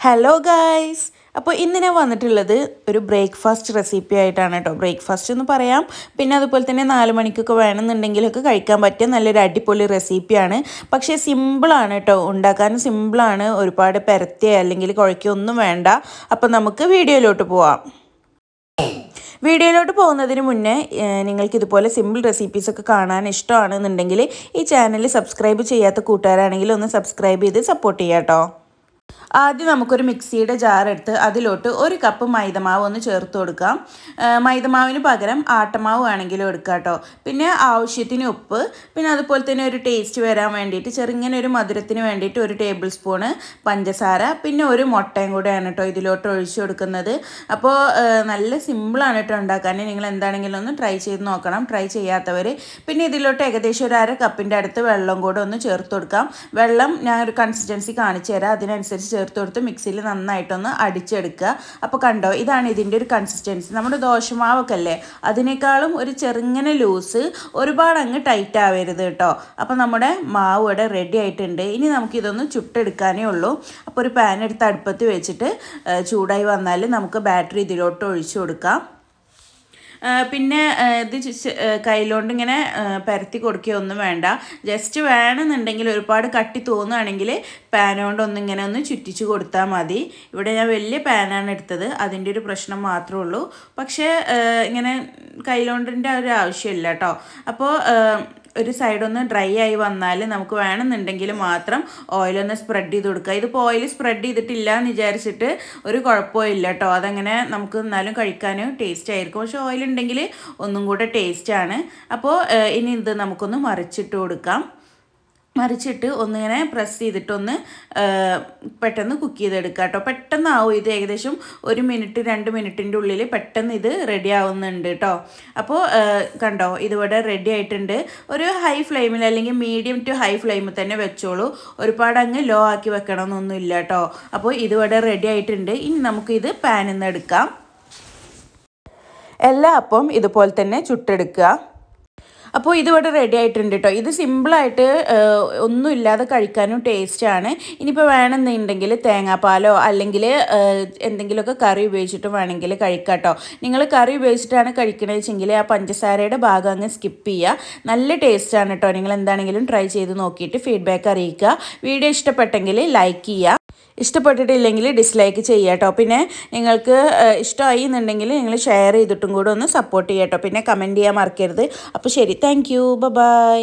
Hello guys അപ്പോൾ ഇന്ന് ഞാൻ വന്നിട്ടുള്ളത് ഒരു ബ്രേക്ക്ഫാസ്റ്റ് റെസിപ്പി ആയിട്ടാണ് കേട്ടോ. ബ്രേക്ക്ഫാസ്റ്റ് എന്ന് പറയാം. പിന്നെ അതുപോലെ തന്നെ നാല് മണിക്കൊക്കെ വേണമെന്നുണ്ടെങ്കിലൊക്കെ കഴിക്കാൻ പറ്റിയ നല്ലൊരു അടിപൊളി റെസിപ്പിയാണ് പക്ഷേ സിമ്പിളാണ് കേട്ടോ. ഉണ്ടാക്കാനും സിമ്പിളാണ് ഒരുപാട് പെരത്തിയ അല്ലെങ്കിൽ കുഴക്കൊന്നും വേണ്ട. അപ്പോൾ നമുക്ക് വീഡിയോയിലോട്ട് പോവാം. വീഡിയോയിലോട്ട് പോകുന്നതിന് മുന്നേ നിങ്ങൾക്ക് ഇതുപോലെ സിമ്പിൾ റെസിപ്പീസൊക്കെ കാണാൻ ഇഷ്ടമാണെന്നുണ്ടെങ്കിൽ ഈ ചാനൽ സബ്സ്ക്രൈബ് ചെയ്യാത്ത കൂട്ടുകാരാണെങ്കിൽ ഒന്ന് സബ്സ്ക്രൈബ് ചെയ്ത് സപ്പോർട്ട് ചെയ്യാം കേട്ടോ. ആദ്യം നമുക്കൊരു മിക്സിയുടെ ജാർ എടുത്ത് അതിലോട്ട് ഒരു കപ്പ് മൈദമാവ് ഒന്ന് ചേർത്ത് കൊടുക്കാം. മൈദമാവിന് പകരം ആട്ടമാവ് വേണമെങ്കിലും എടുക്കാം കേട്ടോ. പിന്നെ ആവശ്യത്തിന് ഉപ്പ് പിന്നെ അതുപോലെ തന്നെ ഒരു ടേസ്റ്റ് വരാൻ വേണ്ടിയിട്ട് ചെറുങ്ങനെ ഒരു മധുരത്തിന് വേണ്ടിയിട്ട് ഒരു ടേബിൾ സ്പൂണ് പഞ്ചസാര പിന്നെ ഒരു മുട്ടയും കൂടെയാണ് കേട്ടോ ഇതിലോട്ട് ഒഴിച്ചു കൊടുക്കുന്നത്. അപ്പോൾ നല്ല സിമ്പിളാണ് കേട്ടോ ഉണ്ടാക്കാൻ നിങ്ങൾ എന്താണെങ്കിലും ഒന്ന് ട്രൈ ചെയ്ത് നോക്കണം. ട്രൈ ചെയ്യാത്തവർ പിന്നെ ഇതിലോട്ട് ഏകദേശം ഒരു അര കപ്പിന്റെ അടുത്ത് വെള്ളം കൂടെ ഒന്ന് ചേർത്ത് കൊടുക്കാം. വെള്ളം ഞാൻ ഒരു കൺസിസ്റ്റൻസി കാണിച്ചു തരാം അതിനനുസരിച്ച് ചേർത്ത് കൊടുത്ത് മിക്സിയിൽ നന്നായിട്ടൊന്ന് അടിച്ചെടുക്കുക. അപ്പോൾ കണ്ടോ ഇതാണ് ഇതിന്റെ ഒരു കൺസിസ്റ്റൻസി നമ്മുടെ ദോശമാവൊക്കെ അല്ലേ അതിനേക്കാളും ഒരു ചെറുങ്ങനെ ലൂസ് ഒരുപാട് അങ്ങ് ടൈറ്റ് ആവരുത് കേട്ടോ. അപ്പോൾ നമ്മുടെ മാവ് ഇവിടെ റെഡി ആയിട്ടുണ്ട്. ഇനി നമുക്കിതൊന്ന് ചുട്ടെടുക്കാനേ ഉള്ളൂ. അപ്പോൾ ഒരു പാൻ എടുത്ത് അടുപ്പത്ത് വെച്ചിട്ട് ചൂടായി വന്നാൽ നമുക്ക് ബാറ്ററി ഇതിലോട്ട് ഒഴിച്ചു കൊടുക്കാം. പിന്നെ ഇത് കയ്യിലോണ്ട് ഇങ്ങനെ പരത്തി കൊടുക്കുകയൊന്നും വേണ്ട. ജസ്റ്റ് വേണമെന്നുണ്ടെങ്കിൽ ഒരുപാട് കട്ടി തോന്നുകയാണെങ്കിൽ പാൻ കൊണ്ട് ഒന്ന് ഇങ്ങനെ ഒന്ന് ചുറ്റിച്ച് കൊടുത്താൽ മതി. ഇവിടെ ഞാൻ വലിയ പാനാണ് എടുത്തത്. അതിന്റെ ഒരു പ്രശ്നം മാത്രമേ ഉള്ളൂ. പക്ഷേ ഇങ്ങനെ കയ്യിലോണ്ടിന്റെ ഒരു ആവശ്യമില്ല കേട്ടോ. അപ്പോൾ ഒരു സൈഡൊന്ന് ഡ്രൈ ആയി വന്നാൽ നമുക്ക് വേണമെന്നുണ്ടെങ്കിൽ മാത്രം ഓയിലൊന്ന് സ്പ്രെഡ് ചെയ്ത് കൊടുക്കുക. ഇതിപ്പോൾ ഓയിൽ സ്പ്രെഡ് ചെയ്തിട്ടില്ല എന്ന് വിചാരിച്ചിട്ട് ഒരു കുഴപ്പമില്ല കേട്ടോ. അതങ്ങനെ നമുക്ക് എന്നാലും കഴിക്കാൻ ടേസ്റ്റ് ആയിരിക്കും. പക്ഷേ ഓയിൽ ഉണ്ടെങ്കിൽ ഒന്നും കൂടെ ടേസ്റ്റാണ് അപ്പോൾ ഇനി ഇത് നമുക്കൊന്ന് മറിച്ചിട്ട് കൊടുക്കാം. മറിച്ചിട്ട് ഒന്നിങ്ങനെ പ്രസ് ചെയ്തിട്ടൊന്ന് പെട്ടെന്ന് കുക്ക് ചെയ്തെടുക്കുക കേട്ടോ പെട്ടെന്നാവും ഇത് ഏകദേശം ഒരു മിനിറ്റ് രണ്ട് മിനിറ്റിന്റെ ഉള്ളിൽ പെട്ടെന്ന് ഇത് റെഡി ആവുന്നുണ്ട് കേട്ടോ അപ്പോൾ കണ്ടോ ഇതിവിടെ റെഡി ആയിട്ടുണ്ട്. ഒരു ഹൈ ഫ്ലെയിമിൽ അല്ലെങ്കിൽ മീഡിയം ടു ഹൈ ഫ്ലെയിമിൽ തന്നെ വെച്ചോളൂ. ഒരുപാട് അങ്ങ് ലോ ആക്കി വെക്കണമെന്നൊന്നും ഇല്ല കേട്ടോ അപ്പോൾ ഇതിവിടെ റെഡി ആയിട്ടുണ്ട്. ഇനി നമുക്കിത് പാനിൽ നിന്ന് എടുക്കാം. എല്ലാ അപ്പം ഇതുപോലെ തന്നെ ചുട്ടെടുക്കുക. അപ്പോൾ ഇതിവിടെ റെഡി ആയിട്ടുണ്ട് കേട്ടോ ഇത് സിമ്പിളായിട്ട് ഒന്നും ഇല്ലാതെ കഴിക്കാനും ടേസ്റ്റാണ് ഇനിയിപ്പോൾ വേണമെന്നുണ്ടെങ്കിൽ തേങ്ങാപ്പാലോ അല്ലെങ്കിൽ എന്തെങ്കിലുമൊക്കെ കറി ഉപയോഗിച്ചിട്ട് വേണമെങ്കിൽ കഴിക്കാം കേട്ടോ നിങ്ങൾ കറി ഉപയോഗിച്ചിട്ടാണ് കഴിക്കണമെന്ന് വെച്ചെങ്കിൽ ആ പഞ്ചസാരയുടെ ഭാഗം അങ്ങ് സ്കിപ്പ് ചെയ്യുക. നല്ല ടേസ്റ്റാണ് കേട്ടോ നിങ്ങൾ എന്താണെങ്കിലും ട്രൈ ചെയ്ത് നോക്കിയിട്ട് ഫീഡ്ബാക്ക് അറിയിക്കുക. വീഡിയോ ഇഷ്ടപ്പെട്ടെങ്കിൽ ലൈക്ക് ചെയ്യുക. ഇഷ്ടപ്പെട്ടിട്ടില്ലെങ്കിൽ ഡിസ്ലൈക്ക് ചെയ്യുക കേട്ടോ പിന്നെ നിങ്ങൾക്ക് ഇഷ്ടമായി എന്നുണ്ടെങ്കിൽ നിങ്ങൾ ഷെയർ ചെയ്തിട്ടും കൂടെ ഒന്ന് സപ്പോർട്ട് ചെയ്യാം കേട്ടോ പിന്നെ കമന്റ് ചെയ്യാൻ മറക്കരുത്. അപ്പോൾ ശരി താങ്ക് യു ബൈ